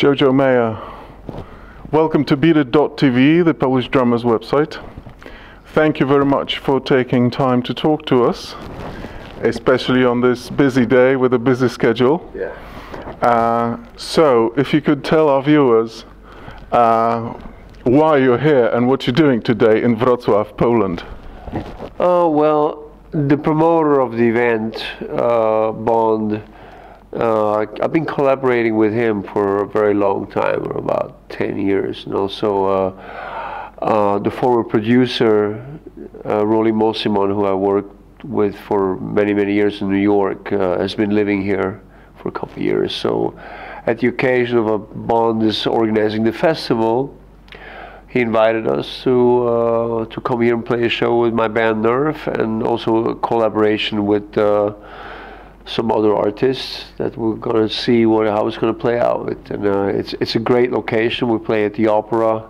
Jojo Mayer, welcome to BeatIt.tv, the Polish drummers website. Thank you very much for taking time to talk to us, especially on this busy day with a busy schedule. Yeah. Uh, so, if you could tell our viewers uh, why you're here and what you're doing today in Wrocław, Poland. Oh, well, the promoter of the event, uh, Bond, uh, I've been collaborating with him for a very long time, about 10 years. And also, uh, uh, the former producer, uh, Roli Mosimann, who I worked with for many, many years in New York, uh, has been living here for a couple of years. So, at the occasion of a Bond is organizing the festival, he invited us to uh, to come here and play a show with my band Nerve, and also a collaboration with uh, some other artists that we're gonna see what how it's gonna play out. With. And uh, it's it's a great location. We play at the Opera,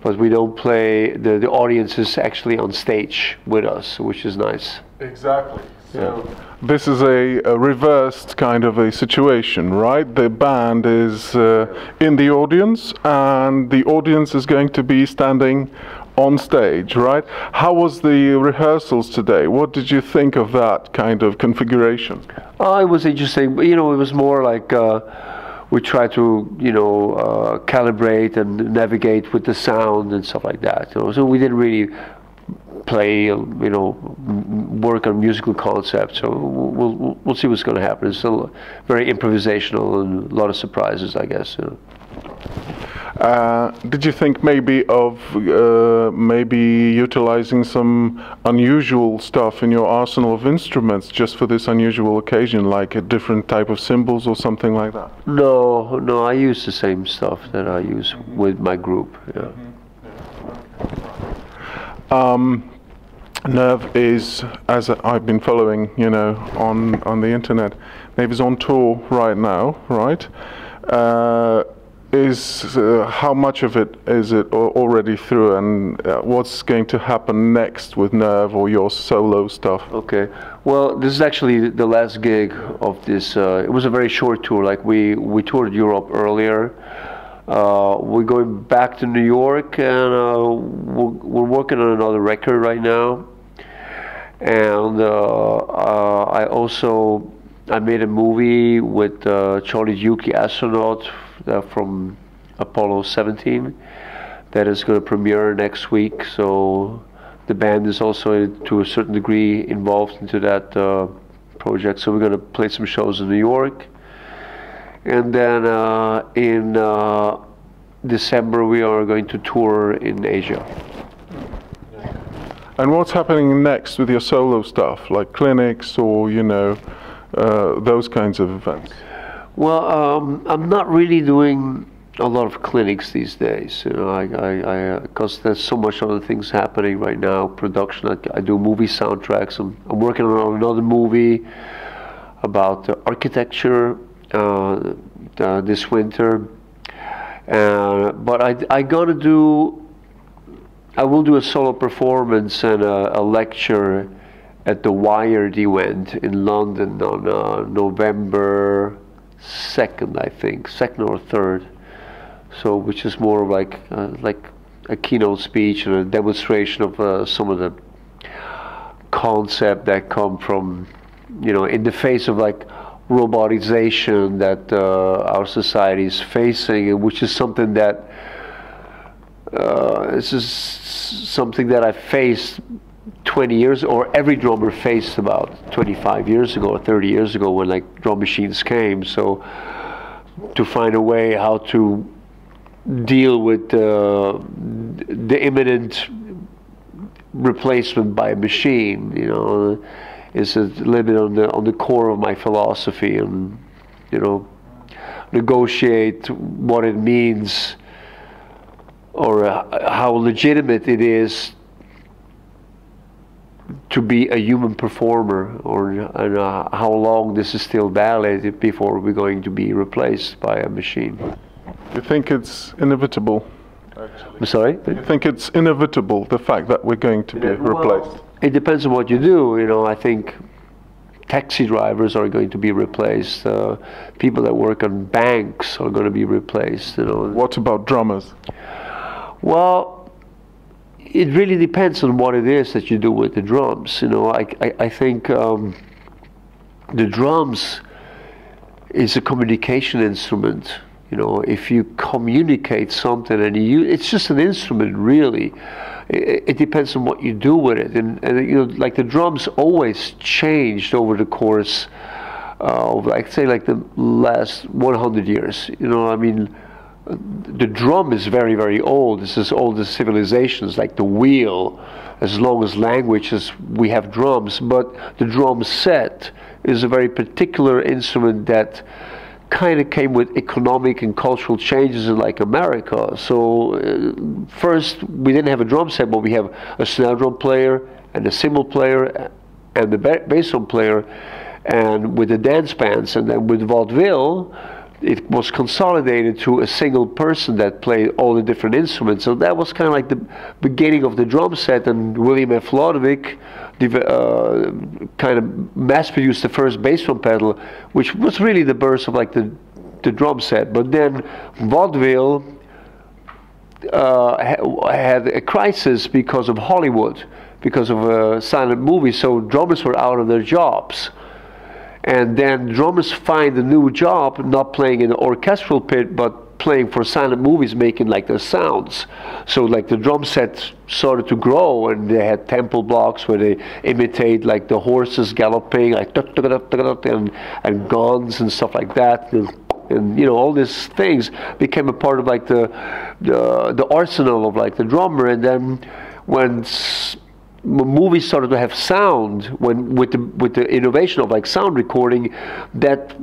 but we don't play. The the audience is actually on stage with us, which is nice. Exactly. So this is a, a, reversed kind of a situation, right? The band is uh, in the audience, and the audience is going to be standing on stage, right? How was the rehearsals today? What did you think of that kind of configuration? Oh, it was interesting. You know, it was more like. Uh, we try to you know uh, calibrate and navigate with the sound and stuff like that. You know? So we didn't really play, you know, work on musical concepts. So we'll we'll, we'll see what's going to happen. It's still very improvisational and a lot of surprises, I guess. You know. Uh, did you think maybe of uh, maybe utilizing some unusual stuff in your arsenal of instruments just for this unusual occasion, like a different type of cymbals or something like that? No, no, I use the same stuff that I use with my group. Yeah. Um, Nerve is, as I've been following, you know, on on the internet. Nerve is on tour right now, right? Uh, is uh, how much of it is it already through, and uh, what's going to happen next with Nerve or your solo stuff? Okay, well, this is actually the last gig of this. Uh, it was a very short tour. Like we we toured Europe earlier. Uh, we're going back to New York, and uh, we're, we're, working on another record right now. And uh, I also I made a movie with Charlie Duke astronaut from Apollo 17 that is going to premiere next week. So the band is also to a certain degree involved into that uh, project. So we're going to play some shows in New York. And then uh, in uh, December, we are going to tour in Asia. And what's happening next with your solo stuff, like clinics or, you know, uh, those kinds of events? Well, um, I'm not really doing a lot of clinics these days. You know, I, because uh, there's so much other things happening right now. Production. I, I do movie soundtracks. I'm, I'm, working on another movie about uh, architecture uh, uh, this winter. Uh, but I, I gotta do. I will do a solo performance and a, a lecture at the Wired event in London on uh, November second, I think, second or third. So, which is more like uh, like a keynote speech and a demonstration of uh, some of the concept that come from, you know, in the face of like robotization that uh, our society is facing, which is something that uh, this is something that I faced 20 years, or every drummer faced about 25 years ago or 30 years ago when like drum machines came. So to find a way how to deal with uh, the imminent replacement by a machine, you know is a bit on the on the core of my philosophy and you know negotiate what it means or uh, how legitimate it is to be a human performer or and, uh, how long this is still valid before we're going to be replaced by a machine. You think it's inevitable? Actually. I'm sorry? You think it's inevitable, the fact that we're going to be replaced? it depends on what you do. You know, I think taxi drivers are going to be replaced. Uh, people that work on banks are going to be replaced. You know. What about drummers? Well, it really depends on what it is that you do with the drums. You know, I, I, I think um, the drums is a communication instrument. You know, if you communicate something and you, it's just an instrument, really. It, it, depends on what you do with it, and, and you know, like the drums always changed over the course of, like say, like the last 100 years. You know, I mean, the drum is very, very old. It's as old as civilizations, like the wheel. As long as languages, we have drums, but the drum set is a very particular instrument that kind of came with economic and cultural changes in like America. So uh, first we didn't have a drum set, but we have a snare drum player and a cymbal player and the bass drum player, and with the dance bands, and then with vaudeville. It was consolidated to a single person that played all the different instruments. So that was kind of like the beginning of the drum set. And William F. Ludwig uh, kind of mass produced the first bass drum pedal, which was really the birth of like the the drum set. But then vaudeville uh, had a crisis because of Hollywood, because of uh, silent movies. So drummers were out of their jobs. And then drummers find a new job, not playing in the orchestral pit, but playing for silent movies, making like the sounds. So like the drum set started to grow, and they had temple blocks where they imitate like the horses galloping, like and and guns and stuff like that. And, and you know all these things became a part of like the the, the arsenal of like the drummer. And then when movies started to have sound when with the with the innovation of like sound recording that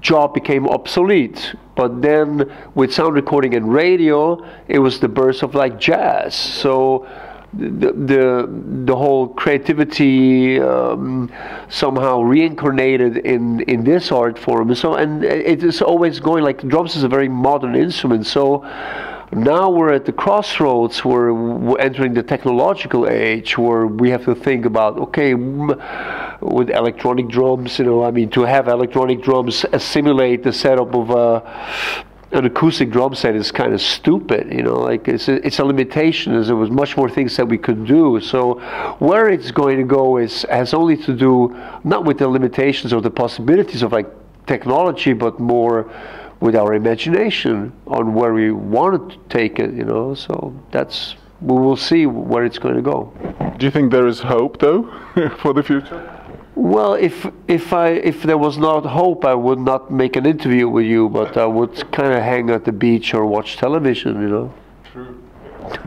job became obsolete. But then with sound recording and radio it was the birth of like jazz. So the the, the whole creativity um, somehow reincarnated in in this art form. So and it is always going like drums is a very modern instrument. So now we're at the crossroads where we're entering the technological age where we have to think about okay with electronic drums you know i mean to have electronic drums simulate the setup of a an acoustic drum set is kind of stupid, you know, like it's a, it's a limitation as there was much more things that we could do. So where it's going to go is has only to do not with the limitations or the possibilities of like technology, but more with our imagination on where we want to take it, you know. So that's we will see where it's going to go. Do you think there is hope though for the future? Well, if if I if there was not hope, I would not make an interview with you, but I would kind of hang at the beach or watch television, you know. True.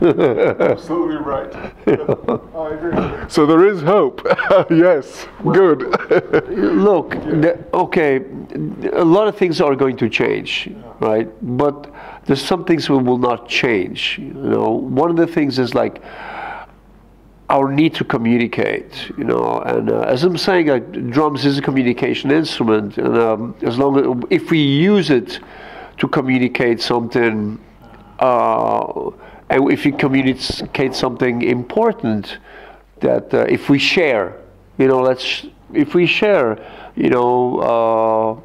Absolutely right. I agree. So there is hope. yes, good. Look, the, okay, a lot of things are going to change, right? But there's some things we will not change. You know, one of the things is like our need to communicate, you know, and uh, as I'm saying, uh, drums is a communication instrument, and um, as long as if we use it to communicate something. Uh, and if you communicate something important, that uh, if we share, you know, let's if we share, you know, uh,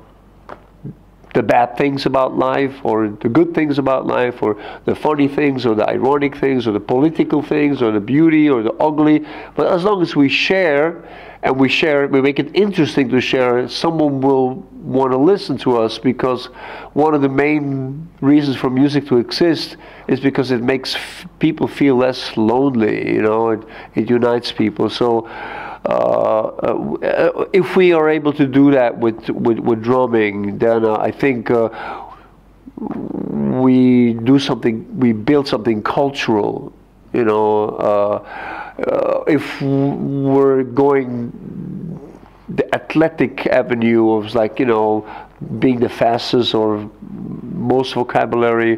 the bad things about life, or the good things about life, or the funny things, or the ironic things, or the political things, or the beauty, or the ugly, but as long as we share and we share, we make it interesting to share, someone will want to listen to us because one of the main reasons for music to exist is because it makes people feel less lonely, you know, it, it unites people. So uh, uh, if we are able to do that with, with, with drumming, then uh, I think uh, we do something, we build something cultural, you know. Uh, if we're going the athletic avenue of like you know being the fastest or most vocabulary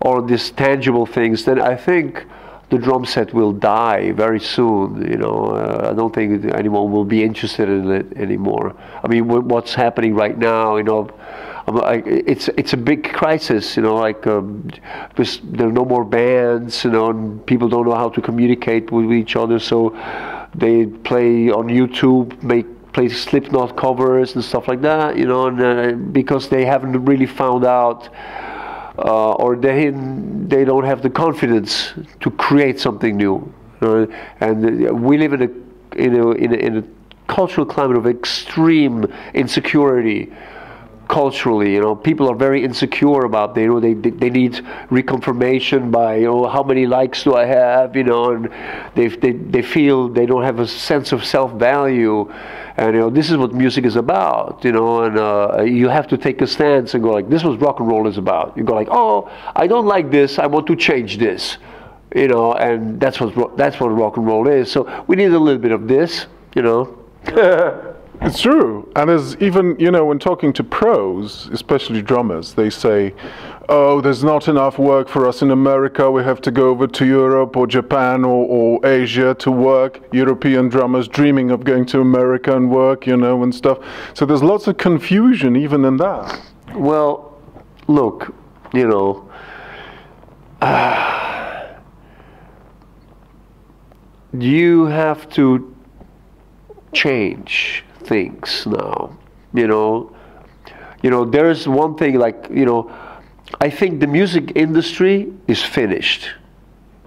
or these tangible things then i think the drum set will die very soon you know. Uh, i don't think anyone will be interested in it anymore. I mean what's happening right now you know it's it's a big crisis, you know. Like um, there are no more bands, you know, and people don't know how to communicate with each other, so they play on YouTube, make play Slipknot covers and stuff like that, you know, and, uh, because they haven't really found out uh, or they they don't have the confidence to create something new. And we live in a in a, in a in a cultural climate of extreme insecurity culturally you know people are very insecure about they you know they, they need reconfirmation by you know how many likes do i have you know and they, they, they feel they don't have a sense of self-value. And you know this is what music is about you know and uh, you have to take a stance and go like this is what rock and roll is about. You go like oh i don't like this. I want to change this. You know and that's what that's what rock and roll is. So we need a little bit of this you know It's true. And as even, you know, when talking to pros, especially drummers, they say, oh, there's not enough work for us in America. We have to go over to Europe or Japan or, or Asia to work. European drummers dreaming of going to America and work, you know, and stuff. So there's lots of confusion even in that. Well, look, you know, uh, you have to change things now. You know, you know, there's one thing like you know, I think the music industry is finished.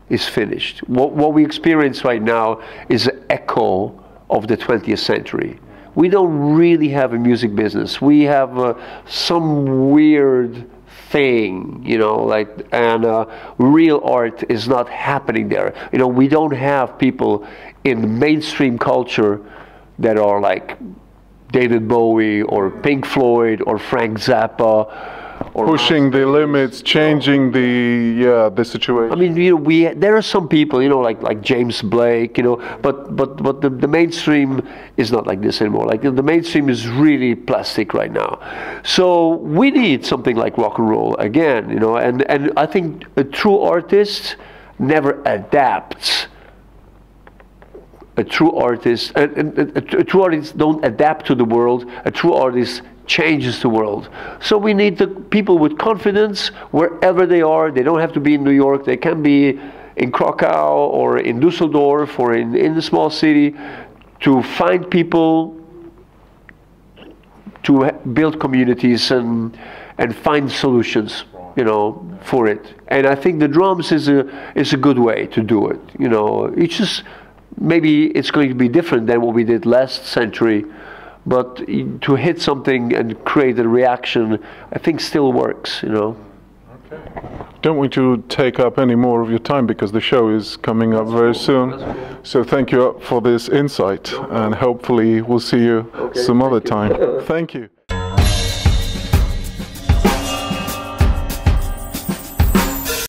Is finished. What what we experience right now is an echo of the 20th century. We don't really have a music business. We have uh, some weird thing, you know, like, and uh, real art is not happening there. You know, we don't have people in mainstream culture that are like David Bowie or Pink Floyd or Frank Zappa. Or Pushing the limits, changing the yeah the situation. I mean, you know, we there are some people, you know, like like James Blake, you know, but but but the, the mainstream is not like this anymore. Like the mainstream is really plastic right now. So we need something like rock and roll again, you know, and and I think a true artist never adapts a true artist, a, a, a, true artist don't adapt to the world. A true artist changes the world. So we need the people with confidence wherever they are. They don't have to be in New York. They can be in Krakow or in Dusseldorf or in, in the small city to find people to build communities and and find solutions you know for it and i think the drums is a is a good way to do it you know it's just maybe it's going to be different than what we did last century, but to hit something and create a reaction, I think still works, you know. Okay. Don't want to take up any more of your time because the show is coming up very soon. So thank you for this insight and hopefully we'll see you okay, some other you. time. thank you.